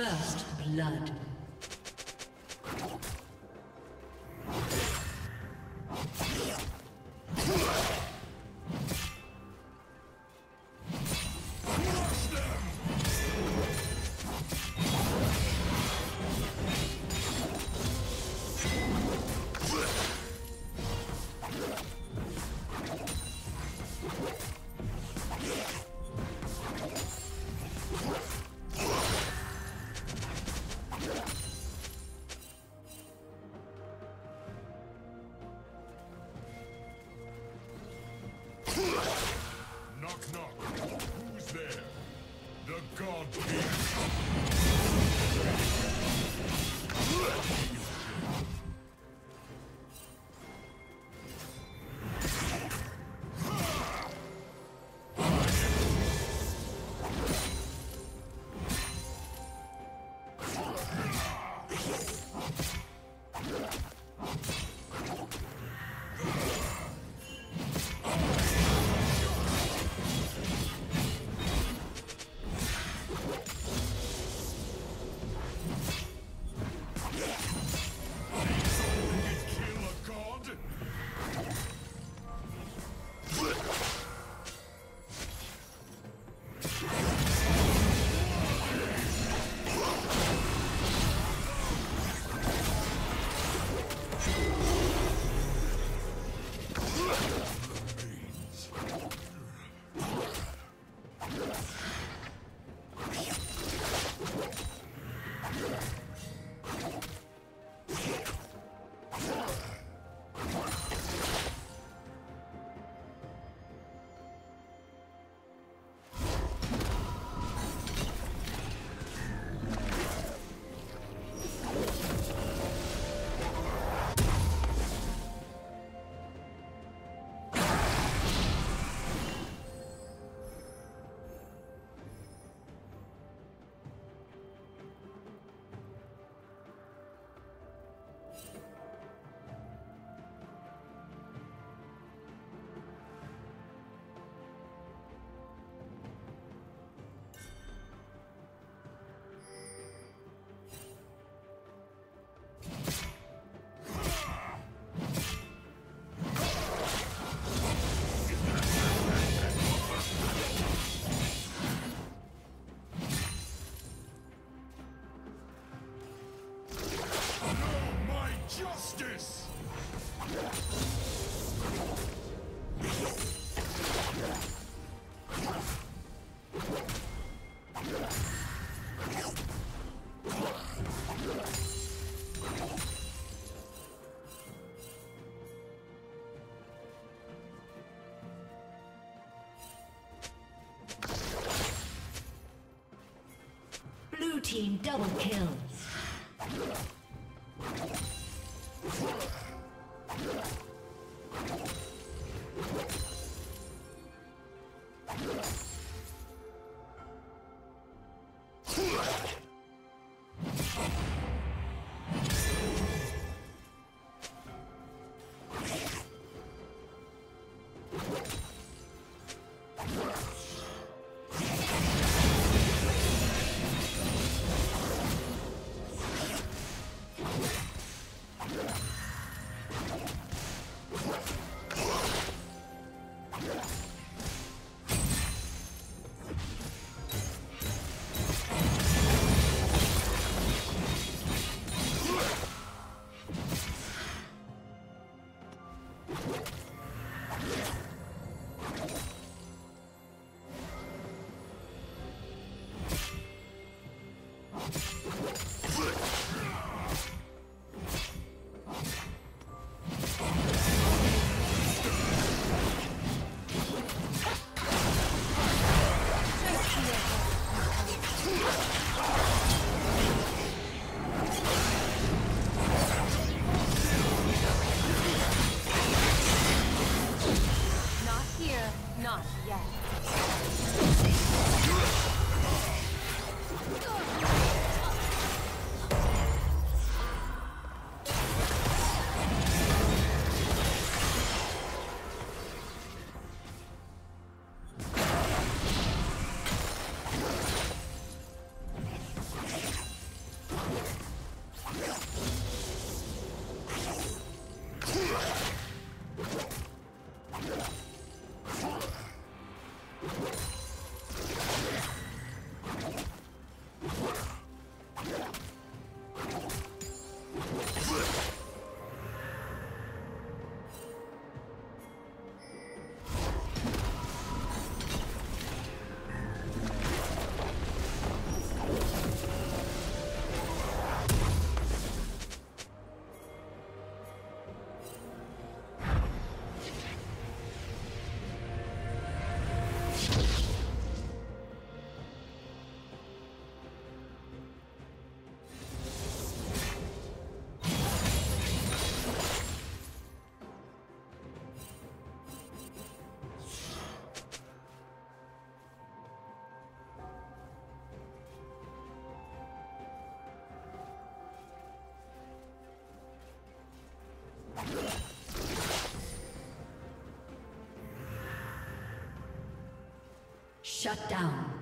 First blood. Yeah. Team double kill. Shut down.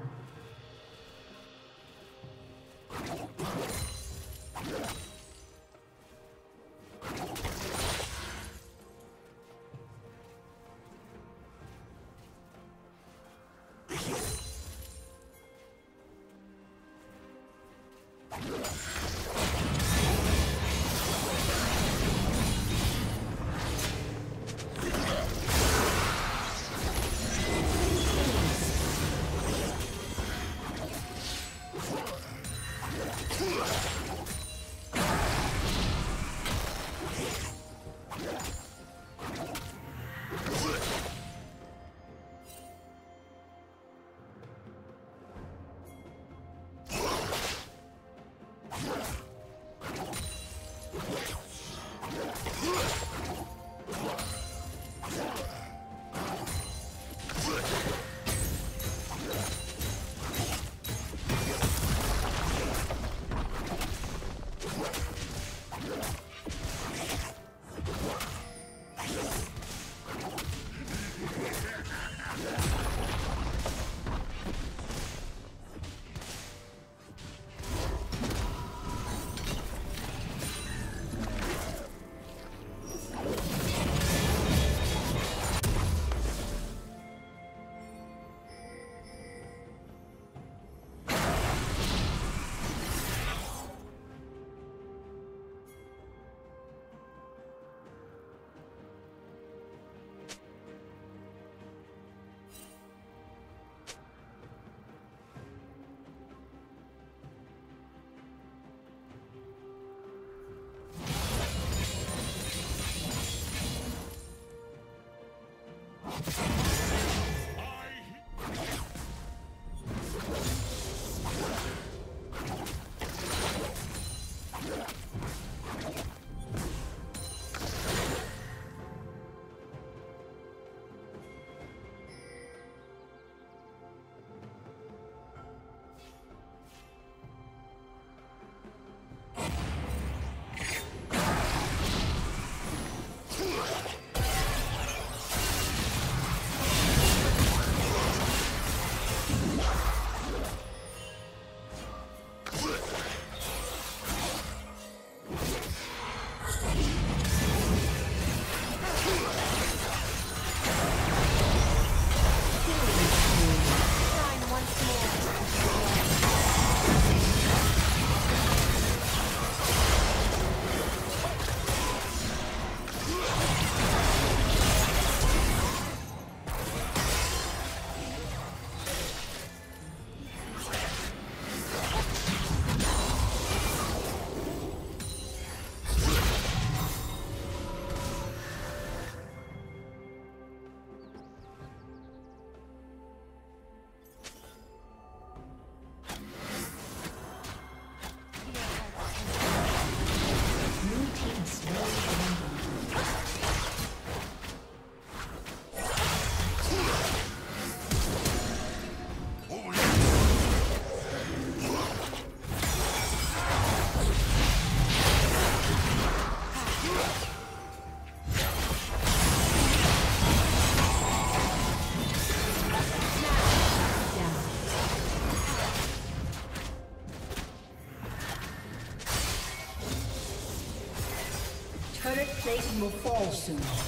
Will fall soon.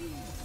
Please.